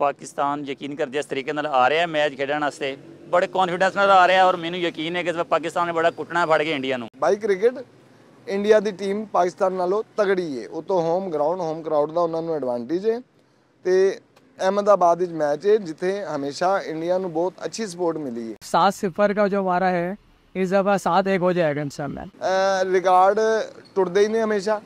ਪਾਕਿਸਤਾਨ ਯਕੀਨ ਕਰ ਜਿਸ ਤਰੀਕੇ ਨਾਲ ਆ ਰਿਹਾ ਮੈਚ ਖੇਡਣ ਵਾਸਤੇ ਬੜੇ ਕੌਨਫੀਡੈਂਸ ਨਾਲ ਆ ਰਿਹਾ ਔਰ ਮੈਨੂੰ ਯਕੀਨ ਹੈ ਕਿ ਇਸ ਵਾਰ ਪਾਕਿਸਤਾਨ ਨੇ ਬੜਾ ਕੁੱਟਣਾ ਫੜ ਕੇ ਇੰਡੀਆ ਨੂੰ ਬਾਈ ਕ੍ਰਿਕਟ ਇੰਡੀਆ ਦੀ ਟੀਮ ਪਾਕਿਸਤਾਨ ਨਾਲੋਂ ਤਗੜੀ ਏ ਉਹ ਤੋਂ ਹੋਮ ਗਰਾਊਂਡ ਹੋਮ ਕਰਾਊਡ ਦਾ ਉਹਨਾਂ ਨੂੰ ਐਡਵਾਂਟੇਜ ਹੈ ਤੇ ਅਹਿਮਦਾਬਾਦ ਵਿੱਚ ਮੈਚ ਹੈ ਜਿੱਥੇ ਹਮੇਸ਼ਾ ਇੰਡੀਆ ਨੂੰ ਬਹੁਤ ਅੱਛੀ ਸਪੋਰਟ ਮਿਲੀ ਹੈ सात सिफर का जो हमारा है इस दफ़ा सात एक हो जाएगा इंशाल्लाह ਅਹ ਰਿਕਾਰਡ ਟੁੱਟਦੇ ਹੀ ਨੇ ਹਮੇਸ਼ਾ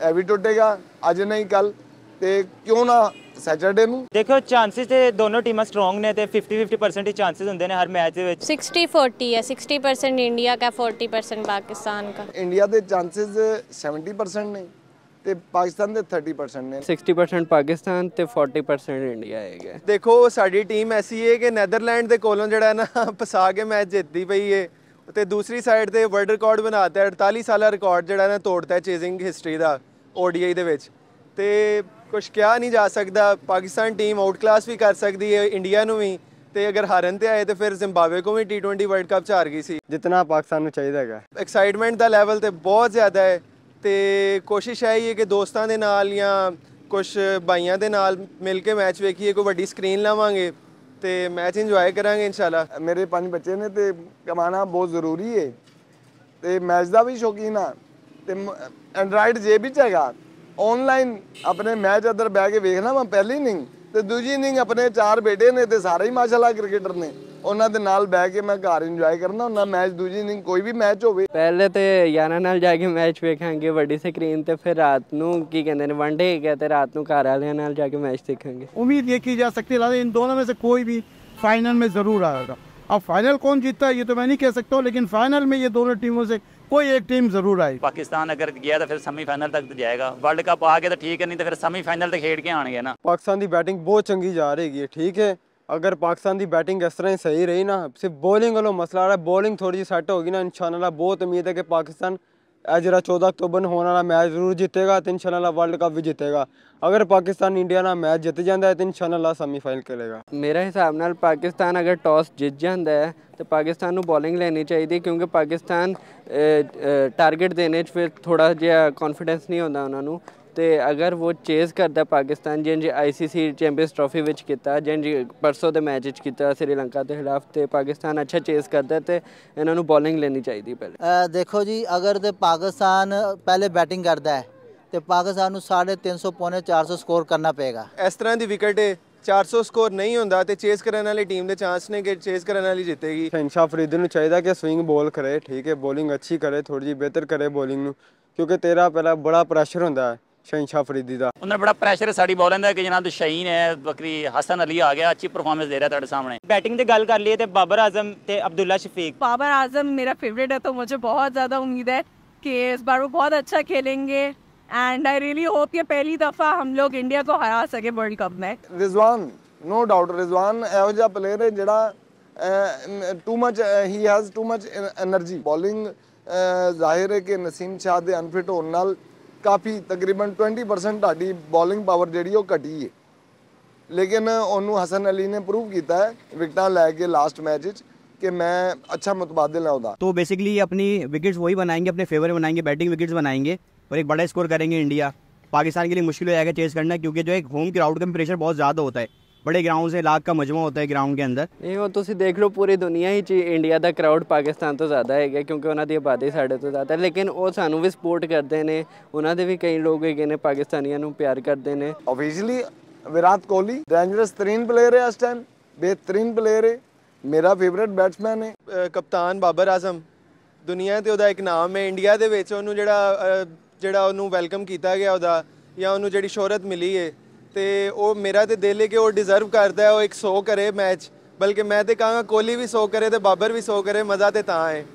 ਇਹ ਵੀ ਟੁੱਟੇਗਾ ਅੱਜ ਨਹੀਂ ਕੱਲ ਤੇ ਕਿਉਂ ਨਾ ਸੈਟਰਡੇ ਨੂੰ? ਦੇਖੋ ਚਾਂਸਸ ਤੇ ਦੋਨੋਂ ਟੀਮਾਂ ਸਟਰੋਂਗ ਨੇ ਤੇ 50-50% ਹੀ ਚਾਂਸਸ ਹੁੰਦੇ ਨੇ ਹਰ ਮੈਚ ਦੇ ਵਿੱਚ। 60-40 ਹੈ 60% ਇੰਡੀਆ ਦਾ 40% ਪਾਕਿਸਤਾਨ ਦਾ ਇੰਡੀਆ ਦੇ ਚਾਂਸਸ 70% ਨੇ ਤੇ ਪਾਕਿਸਤਾਨ ਦੇ 30% ਨੇ। 60% ਪਾਕਿਸਤਾਨ ਤੇ 40% ਇੰਡੀਆ ਹੈਗਾ ਦੇਖੋ ਸਾਡੀ ਟੀਮ ਐਸੀ ਹੈ ਕਿ ਨੈਦਰਲੈਂਡ ਦੇ ਕੋਲੋਂ ਜਿਹੜਾ ਨਾ ਪਸਾ ਕੇ ਮੈਚ ਜਿੱਤਦੀ ਪਈ ਹੈ ਤੇ ਦੂਸਰੀ ਸਾਈਡ ਤੇ ਵਰਲਡ ਰਿਕਾਰਡ ਬਣਾਤਾ 48 ਸਾਲਾ ਰਿਕਾਰਡ ਜਿਹੜਾ ਨਾ ਤੋੜਦਾ ਚੇਜ਼ਿੰਗ ਹਿਸਟਰੀ ਦਾ ਓਡੀਆਈ ਦੇ ਵਿੱਚ। ਤੇ ਕੁਝ ਕਿਹਾ ਨਹੀਂ ਜਾ ਸਕਦਾ। ਪਾਕਿਸਤਾਨ ਟੀਮ ਆਊਟ ਕਲਾਸ ਵੀ ਕਰ ਸਕਦੀ ਹੈ ਇੰਡੀਆ ਨੂੰ ਵੀ। ਤੇ ਅਗਰ ਹਾਰਨ ਤੇ ਆਏ ਤੇ ਫਿਰ ਜ਼ਿੰਬਾਬਵੇ ਕੋ ਵੀ T20 ਵਰਲਡ ਕੱਪ ਚ ਹਾਰ ਗਈ ਸੀ। ਜਿੰਨਾ ਪਾਕਿਸਤਾਨ ਨੂੰ ਚਾਹੀਦਾ ਹੈਗਾ। ਐਕਸਾਈਟਮੈਂਟ ਦਾ ਲੈਵਲ ਤੇ ਬਹੁਤ ਜ਼ਿਆਦਾ ਹੈ। ਤੇ ਕੋਸ਼ਿਸ਼ ਹੈ ਹੀ ਹੈ ਕਿ ਦੋਸਤਾਂ ਦੇ ਨਾਲ ਜਾਂ ਕੁਝ ਭਾਈਆਂ ਦੇ ਨਾਲ ਮਿਲ ਕੇ ਮੈਚ ਵੇਖੀਏ ਕੋਈ ਵੱਡੀ ਸਕਰੀਨ ਲਾਵਾਂਗੇ ਤੇ ਮੈਚ ਇੰਜੋਏ ਕਰਾਂਗੇ ਇਨਸ਼ਾਅੱਲਾ। ਮੇਰੇ ਪੰਜ ਬੱਚੇ ਨੇ ਤੇ ਕਮਾਣਾ ਬਹੁਤ ਜ਼ਰੂਰੀ ਹੈ ਤੇ ਮੈਚ ਦਾ ਵੀ ਸ਼ੌਕੀਨ ਆ। ਤੇ ਐਂਡਰਾਇਡ ਜੇਬ ਵਿੱਚ ਹੈਗਾ। ਆਨਲਾਈਨ ਆਪਣੇ ਮੈਚ ਅੰਦਰ ਬਹਿ ਕੇ ਵੇਖਣਾ ਮੈਂ ਪਹਿਲੀ ਇਨਿੰਗ ਤੇ ਦੂਜੀ ਇਨਿੰਗ ਆਪਣੇ ਚਾਰ ਬੇਟੇ ਨੇ ਤੇ ਸਾਰੇ ਹੀ ਮਾਸ਼ਾਅੱਲਾ ਕ੍ਰਿਕਟਰ ਨੇ ਉਹਨਾਂ ਦੇ ਨਾਲ ਬਹਿ ਕੇ ਮੈਂ ਘਰ ਇੰਜੋਏ ਕਰਨਾ ਉਹਨਾਂ ਮੈਚ ਦੂਜੀ ਇਨਿੰਗ ਕੋਈ ਵੀ ਮੈਚ ਹੋਵੇ ਪਹਿਲੇ ਤੇ ਯਾਰਾਂ ਨਾਲ ਜਾ ਕੇ ਮੈਚ ਵੇਖਾਂਗੇ ਵੱਡੀ ਸਕਰੀਨ ਤੇ ਫਿਰ ਰਾਤ ਨੂੰ ਕੀ ਕਹਿੰਦੇ ਨੇ ਵਨਡੇ ਹੈਗਾ ਤੇ ਰਾਤ ਨੂੰ ਘਰ ਵਾਲਿਆਂ ਨਾਲ ਜਾ ਕੇ ਮੈਚ ਦੇਖਾਂਗੇ उम्मीद ये की जा सकती है इन दोनों में से कोई भी फाइनल में ज़रूर आएगा अब फाइनल कौन जीतता है ये तो मैं नहीं कह सकता हूँ लेकिन फाइनल में ये दोनों टीमों से कोई एक टीम ज़रूर आई। पाकिस्तान अगर गया तो फिर सेमीफाइनल तक तो जाएगा। वर्ल्ड कप आ गया तो ठीक है नहीं तो फिर सेमीफाइनल तक खेड के आने ना। पाकिस्तान की बैटिंग बहुत चंकी जा रही है ठीक है। अगर पाकिस्तान की बैटिंग इस तरह ही सही रही ना सिर्फ़ बॉलिंग वालों मसला आ रहा है। बॉलिंग थोड़ी जी सैट होगी ना इन बहुत उम्मीद है कि पाकिस्तान ਇਹ ਜਿਹੜਾ 14 ਅਕਤੂਬਰ ਨੂੰ ਹੋਣ ਵਾਲਾ ਮੈਚ ਜ਼ਰੂਰ ਜਿੱਤੇਗਾ ਤੇ ਇਨਸ਼ਾਅੱਲਾ ਵਰਲਡ ਕੱਪ ਵੀ ਜਿੱਤੇਗਾ। ਅਗਰ ਪਾਕਿਸਤਾਨ ਇੰਡੀਆ ਨਾਲ ਮੈਚ ਜਿੱਤ ਜਾਂਦਾ ਹੈ ਤੇ ਇਨਸ਼ਾਅੱਲਾ ਸੈਮੀਫਾਈਨਲ ਕਰੇਗਾ ਮੇਰੇ ਹਿਸਾਬ ਨਾਲ ਪਾਕਿਸਤਾਨ ਅਗਰ ਟਾਸ ਜਿੱਤ ਜਾਂਦਾ ਹੈ, ਤੇ ਪਾਕਿਸਤਾਨ ਨੂੰ ਬੋਲਿੰਗ ਲੈਣੀ ਚਾਹੀਦੀ ਹੈ ਕਿਉਂਕਿ ਪਾਕਿਸਤਾਨ ਟਾਰਗੇਟ ਦੇਣੇ 'ਚ ਫਿਰ ਥੋੜਾ ਜਿਹਾ ਕੌਨਫੀਡੈਂਸ ਨਹੀਂ ਹੁੰਦਾ ਉਹਨਾਂ ਨੂੰ। ਤੇ ਅਗਰ ਉਹ ਚੇਜ਼ ਕਰਦਾ ਪਾਕਿਸਤਾਨ ਜਿੰਜ ਆਈਸੀਸੀ ਚੈਂਪੀਅਨਸ ਟਰਾਫੀ ਵਿੱਚ ਕੀਤਾ ਜਿੰਜ ਪਰਸੋਂ ਦੇ ਮੈਚ ਵਿੱਚ ਕੀਤਾ ਸ੍ਰੀਲੰਕਾ ਦੇ ਖਿਲਾਫ ਤੇ ਪਾਕਿਸਤਾਨ ਅੱਛਾ ਚੇਜ਼ ਕਰਦਾ ਤੇ ਇਹਨਾਂ ਨੂੰ ਬੋਲਿੰਗ ਲੈਣੀ ਚਾਹੀਦੀ ਪਹਿਲੇ। ਅ, ਦੇਖੋ ਜੀ ਅਗਰ ਤੇ ਪਾਕਿਸਤਾਨ ਪਹਿਲੇ ਬੈਟਿੰਗ ਕਰਦਾ ਹੈ ਤੇ ਪਾਕਿਸਤਾਨ ਨੂੰ 350 ਪੌਣੇ 400 ਸਕੋਰ ਕਰਨਾ ਪਏਗਾ। ਇਸ ਤਰ੍ਹਾਂ ਦੀ ਵਿਕਟ ਹੈ 400 ਸਕੋਰ ਨਹੀਂ ਹੁੰਦਾ ਤੇ ਚੇਸ ਕਰਨ ਵਾਲੀ ਟੀਮ ਦੇ ਚਾਂਸ ਨੇ ਕਿ ਚੇਸ ਕਰਨ ਵਾਲੀ ਜਿੱਤੇਗੀ। ਸ਼ਹਿਨਸ਼ਾਹ ਫਰੀਦੀ ਨੂੰ ਚਾਹੀਦਾ ਕਿ ਸਵਿੰਗ ਬੋਲ ਕਰੇ ਠੀਕ ਹੈ ਬੋਲਿੰਗ ਅੱਛੀ ਕਰੇ ਥੋੜੀ ਜਿਹੀ ਬਿਹਤਰ ਕਰੇ ਬੋਲਿੰਗ ਨੂੰ ਕਿਉਂਕਿ ਤੇਰਾ ਪਹਿਲਾਂ ਬੜਾ ਪ੍ਰੈਸ਼ਰ ਹੁੰਦਾ ਹੈ। ਸ਼ਹਿਨशाह ਫਰੀਦੀ ਦਾ। ਉਹਨਾਂ ਬੜਾ ਪ੍ਰੈਸ਼ਰ ਸਾਡੀ ਬੋਲਾਂ ਦਾ ਕਿ ਜਨਾਬ ਸ਼ਹੀਨ ਹੈ ਬਕਰੀ ਹਸਨ ਅਲੀ ਆ ਗਿਆ ਅੱਛੀ ਪਰਫਾਰਮੈਂਸ ਦੇ ਰਿਹਾ ਤੁਹਾਡੇ ਸਾਹਮਣੇ। ਬੈਟਿੰਗ ਦੀ ਗੱਲ ਕਰ ਲਈਏ ਤੇ ਬਾਬਰ ਆਜ਼ਮ ਤੇ ਅਬਦੁੱਲਾ ਸ਼ਫੀਕ। ਬਾਬਰ ਆਜ਼ਮ ਮੇਰਾ ਫੇਵरेट ਹੈ ਤਾਂ ਮੈਨੂੰ ਬਹੁਤ ਜ਼ਿਆਦਾ ਉਮੀਦ ਹੈ कि इस बार वो बहुत अच्छा खेलेंगे एंड आई रियली होप ये पहली दफ़ा हम लोग इंडिया को हरा सके वर्ल्ड कप में रिजवान नो डाउट रिजवान ਇਹੋ ਜਿਹਾ ਪਲੇਅਰ ਹੈ ਜਿਹੜਾ too much he has too much energy bowling ਜ਼ਾਹਿਰ ਹੈ ਕਿ ਨਸੀਮ ਸ਼ਾਹ ਦੇ ਅਨਫਿਟ ਹੋਣ ਨਾਲ ਕਾਫੀ ਤਕਰੀਬਨ 20% ਤੁਹਾਡੀ ਬੋਲਿੰਗ ਪਾਵਰ ਜਿਹੜੀ ਉਹ ਘਟੀ ਹੈ ਲੇਕਿਨ ਉਹਨੂੰ ਹਸਨ ਅਲੀ ਨੇ ਪ੍ਰੂਵ ਕੀਤਾ ਹੈ ਵਿਕਟਾਂ ਲੈ ਕੇ ਲਾਸਟ ਮੈਚ ਵਿੱਚ ਕਿ ਮੈਂ ਅੱਛਾ ਮੁਤਬਾਦਿਲ ਹਾਂ ਉਹਦਾ तो बेसिकली अपनी विकेट्स वही बनाएंगे अपने फेवर में बनाएंगे बैटिंग विकेट्स बनाएंगे और एक बड़ा स्कोर करेंगे इंडिया पाकिस्तान के लिए मुश्किल हो जाएगा चेस करना क्योंकि जो एक होम क्राउड का प्रेशर बहुत ज़्यादा होता है बड़े ग्राउंड से लाख का मजमा होता है ग्राउंड के अंदर ਇਹ ਉਹ ਤੁਸੀਂ ਦੇਖ ਲਓ ਪੂਰੀ ਦੁਨੀਆ ਹੀ 'ਚ ਇੰਡੀਆ ਦਾ ਕਰਾਊਡ ਪਾਕਿਸਤਾਨ ਤੋਂ ਜ਼ਿਆਦਾ ਹੈਗਾ ਕਿਉਂਕਿ ਉਹਨਾਂ ਦੀ ਆਬਾਦੀ ਸਾਡੇ ਤੋਂ ਜ਼ਿਆਦਾ ਹੈ ਲੇਕਿਨ ਉਹ ਸਾਨੂੰ ਵੀ ਸਪੋਰਟ ਕਰਦੇ ਨੇ ਉਹਨਾਂ ਦੇ ਵੀ ਕਈ ਲੋਕ ਹੈਗੇ ਨੇ ਪਾਕਿਸਤਾਨੀਆਂ ਨੂੰ ਪਿਆਰ ਕਰਦੇ ਨੇ ऑब्वियसली विराट कोहली डेंजरस तरीन प्लेयर है इस टाइम बेहतरीन प्लेयर है मेरा फेवरेट बैट्समैन है ਅ, ਕਪਤਾਨ ਬਾਬਰ ਆਜ਼ਮ ਦੁਨੀਆ ਤੇ ਉਹਦਾ ਇੱਕ ਨਾਮ ਹੈ ਇੰਡੀਆ ਦੇ ਵਿੱਚ ਉਹਨੂੰ ਜਿਹੜਾ ਅ, ਜਿਹੜਾ ਉਹਨੂੰ ਵੈਲਕਮ ਕੀਤਾ ਗਿਆ ਉਹਦਾ ਜਾਂ ਉਹਨੂੰ ਜਿਹੜੀ ਸ਼ੋਹਰਤ ਮਿਲੀ ਹੈ ਤੇ ਉਹ ਮੇਰਾ ਤੇ ਦਿਲ ਹੈ ਕਿ ਉਹ ਡਿਜ਼ਰਵ ਕਰਦਾ ਹੈ, ਉਹ ਇੱਕ 100 ਕਰੇ ਮੈਚ ਬਲਕਿ ਮੈਂ ਤੇ ਕਹਾਂਗਾ, ਕੋਹਲੀ ਵੀ 100 ਕਰੇ ਤੇ ਬਾਬਰ ਵੀ 100 ਕਰੇ, ਮਜ਼ਾ ਤੇ ਤਾਂ ਹੈ।